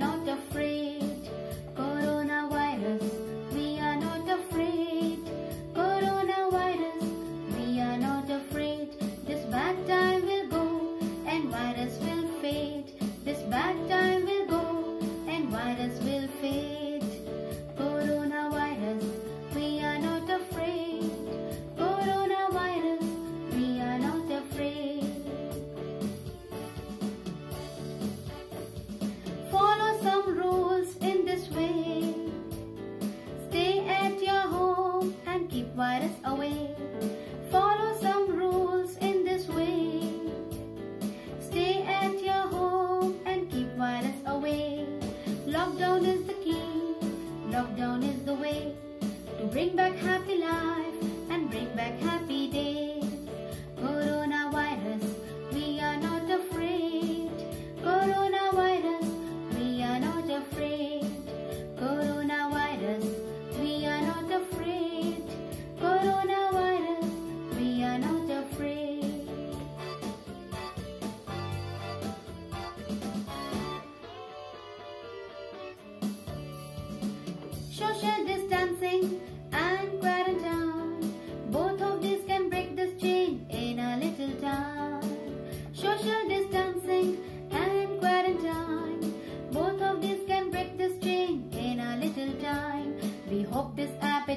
not afraid. keep virus away. Follow some rules in this way. Stay at your home and keep virus away. Lockdown is the key. Lockdown is the way to bring back happy life and bring back happy days.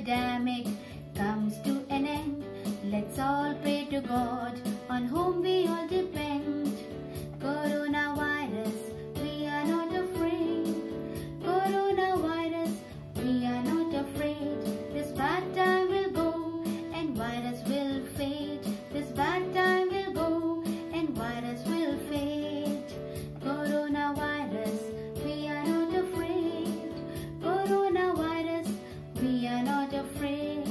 pandemic comes to an end, let's all pray to God on whom we all depend. not afraid.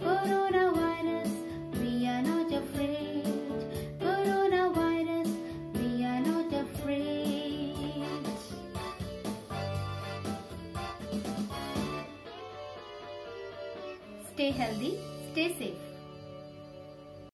Coronavirus, we are not afraid. Coronavirus, we are not afraid. Stay healthy, stay safe.